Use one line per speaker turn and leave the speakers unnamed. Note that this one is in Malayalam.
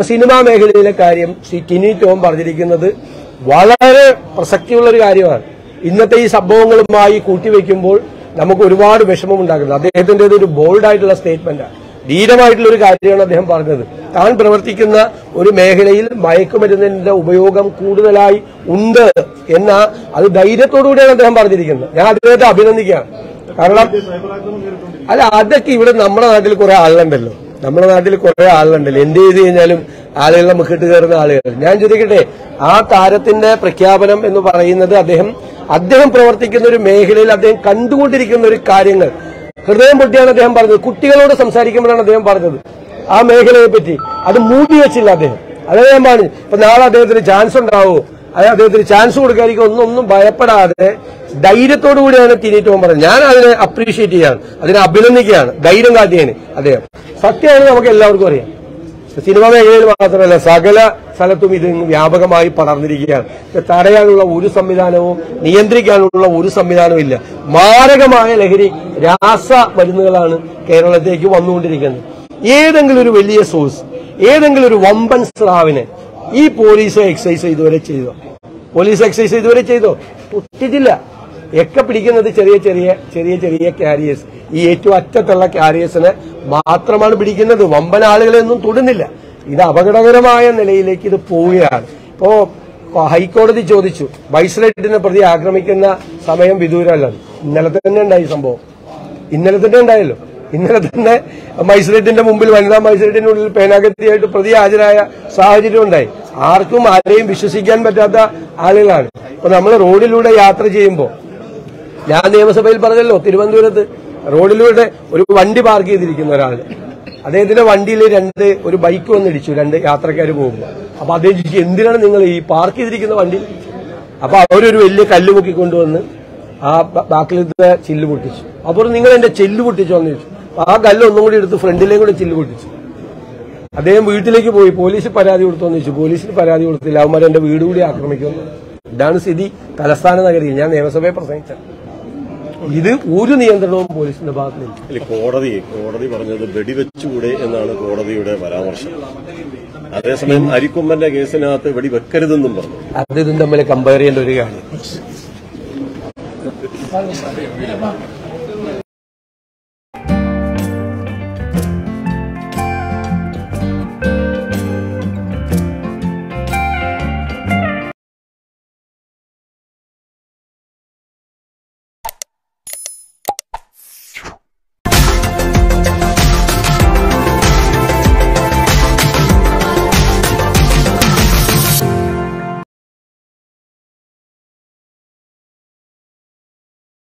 ഇപ്പൊ സിനിമാ മേഖലയിലെ കാര്യം ശ്രീ ടിനി ടോം പറഞ്ഞിരിക്കുന്നത് വളരെ പ്രസക്തിയുള്ള ഒരു കാര്യമാണ്. ഇന്നത്തെ ഈ സംഭവങ്ങളുമായി കൂട്ടിവെക്കുമ്പോൾ നമുക്ക് ഒരുപാട് വിഷമം ഉണ്ടാക്കുന്നത് അദ്ദേഹത്തിന്റെ ഒരു ബോൾഡ് ആയിട്ടുള്ള സ്റ്റേറ്റ്മെന്റാണ് ധീരമായിട്ടുള്ള ഒരു കാര്യമാണ് അദ്ദേഹം പറഞ്ഞത്. താൻ പ്രവർത്തിക്കുന്ന ഒരു മേഖലയിൽ മയക്കുമരുന്നിന്റെ ഉപയോഗം കൂടുതലായി ഉണ്ട് എന്ന അത് ധൈര്യത്തോടുകൂടിയാണ് അദ്ദേഹം പറഞ്ഞിരിക്കുന്നത്. ഞാൻ അദ്ദേഹത്തെ അഭിനന്ദിക്കുകയാണ്. കാരണം അല്ല അതൊക്കെ ഇവിടെ നമ്മുടെ നാട്ടിൽ കുറെ ആളുണ്ടല്ലോ. നമ്മുടെ നാട്ടിൽ കുറെ ആളുണ്ടല്ലോ എന്ത് ചെയ്ത് കഴിഞ്ഞാലും ആളുകൾ നമുക്ക് ഇട്ട് കയറുന്ന ആളുകൾ ഞാൻ ചോദിക്കട്ടെ ആ താരത്തിന്റെ പ്രഖ്യാപനം എന്ന് പറയുന്നത് അദ്ദേഹം അദ്ദേഹം പ്രവർത്തിക്കുന്ന ഒരു മേഖലയിൽ അദ്ദേഹം കണ്ടുകൊണ്ടിരിക്കുന്ന ഒരു കാര്യങ്ങൾ. ഹൃദയം പൊട്ടിയാണ് അദ്ദേഹം പറഞ്ഞത്. കുട്ടികളോട് സംസാരിക്കുമ്പോഴാണ് അദ്ദേഹം പറഞ്ഞത്. ആ മേഖലയെ പറ്റി. അത് മൂടി വെച്ചില്ല അദ്ദേഹം. അതേ ഞാൻ പറഞ്ഞു ഇപ്പൊ നാളെ അദ്ദേഹത്തിന് ചാൻസ് ഉണ്ടാവോ? അതായത് അദ്ദേഹത്തിന് ചാൻസ് കൊടുക്കാതിരിക്കും ഒന്നും ഒന്നും ഭയപ്പെടാതെ ധൈര്യത്തോടു കൂടിയാണ് ടിനി ടോം പറഞ്ഞത്. ഞാൻ അതിനെ അപ്രീഷിയേറ്റ് ചെയ്യാണ്. അതിനെ അഭിനന്ദിക്കുകയാണ്. ധൈര്യം കാട്ടിയാണ് അദ്ദേഹം. സത്യമാണ് നമുക്ക് എല്ലാവർക്കും അറിയാം. സിനിമ മേഖലയിൽ മാത്രമല്ല സകല സ്ഥലത്തും ഇത് വ്യാപകമായി പടർന്നിരിക്കുകയാണ്. തടയാനുള്ള ഒരു സംവിധാനവും നിയന്ത്രിക്കാനുള്ള ഒരു സംവിധാനവും ഇല്ല. മാരകമായ ലഹരി രാസ മരുന്നുകളാണ് കേരളത്തിലേക്ക് വന്നുകൊണ്ടിരിക്കുന്നത്. ഏതെങ്കിലും ഒരു വലിയ സോഴ്സ് ഏതെങ്കിലും ഒരു വമ്പൻ സ്രാവിനെ ഈ പോലീസ് എക്സൈസ് ഇതുവരെ ചെയ്തോ? പോലീസ് എക്സൈസ് ഇതുവരെ ചെയ്തോ? ഒട്ടിച്ചില്ല എക്ക പിടിക്കുന്നത് ചെറിയ ചെറിയ ചെറിയ ചെറിയ കാരിയേഴ്സ് ഈ ഏറ്റവും അറ്റത്തുള്ള കാരിയേഴ്സിനെ മാത്രമാണ് പിടിക്കുന്നത്. വമ്പൻ ആളുകളെ ഒന്നും തൊടുന്നില്ല. ഇത് അപകടകരമായ നിലയിലേക്ക് ഇത് പോവുകയാണ്. ഇപ്പോ ഹൈക്കോടതി ചോദിച്ചു വൈസ്ലൈറ്റിനെ പ്രതി ആക്രമിക്കുന്ന സമയം വിദൂരമല്ല. ഇന്നലെ തന്നെ ഉണ്ടായി സംഭവം. ഇന്നലെ തന്നെ ഉണ്ടായല്ലോ. ഇന്നലെ തന്നെ മജിസ്ട്രേറ്റിന്റെ മുമ്പിൽ വനിതാ മജിസ്ട്രേറ്റിന്റെ ഉള്ളിൽ പേനാഗതിയായിട്ട് പ്രതി ഹാജരായ സാഹചര്യം ഉണ്ടായി. ആർക്കും ആരെയും വിശ്വസിക്കാൻ പറ്റാത്ത ആളുകളാണ്. ഇപ്പൊ നമ്മൾ റോഡിലൂടെ യാത്ര ചെയ്യുമ്പോൾ ഞാൻ നിയമസഭയിൽ പറഞ്ഞല്ലോ തിരുവനന്തപുരത്ത് റോഡിലൂടെ ഒരു വണ്ടി പാർക്ക് ചെയ്തിരിക്കുന്ന ഒരാൾ. അദ്ദേഹത്തിന്റെ വണ്ടിയിൽ രണ്ട് ഒരു ബൈക്ക് വന്നിടിച്ചു രണ്ട് യാത്രക്കാർ പോകുമ്പോൾ അപ്പൊ അദ്ദേഹം എന്തിനാണ് നിങ്ങൾ ഈ പാർക്ക് ചെയ്തിരിക്കുന്ന വണ്ടി? അപ്പൊ അവരൊരു വലിയ കല്ല് മുക്കി കൊണ്ടുവന്ന് ആ ബാക്കിലത്തെ ചില്ല് പൊട്ടിച്ചു. അപ്പോൾ നിങ്ങൾ എന്റെ ചെല്ല് പൊട്ടിച്ചോന്ന് ചോദിച്ചു. ആ കല്ല് ഒന്നും കൂടി എടുത്ത് ഫ്രണ്ടിലേയും കൂടി ചില്ല് പൊട്ടിച്ചു. അദ്ദേഹം വീട്ടിലേക്ക് പോയി പോലീസ് പരാതി കൊടുത്തോന്ന് ചോദിച്ചു. പോലീസിന് പരാതി കൊടുത്തില്ല. അവന്മാരെ എന്റെ വീട് കൂടി ആക്രമിക്കുന്നു. ഇതാണ് സ്ഥിതി തലസ്ഥാന നഗരിയിൽ. ഞാൻ നിയമസഭയെ പ്രസംഗിച്ചത്. ഇത് ഒരു നിയന്ത്രണവും പോലീസിന്റെ ഭാഗത്തുനിന്ന്
കോടതി കോടതി പറഞ്ഞത് വെടിവെച്ചുകൂടെ എന്നാണ് കോടതിയുടെ പരാമർശം. അതേസമയം അരിക്കൊമ്പന്റെ കേസിനകത്ത് വെടിവെക്കരുതെന്നും പറഞ്ഞു.
അത് ഇതും തമ്മിൽ കമ്പയർ ചെയ്യേണ്ട ഒരു കാര്യം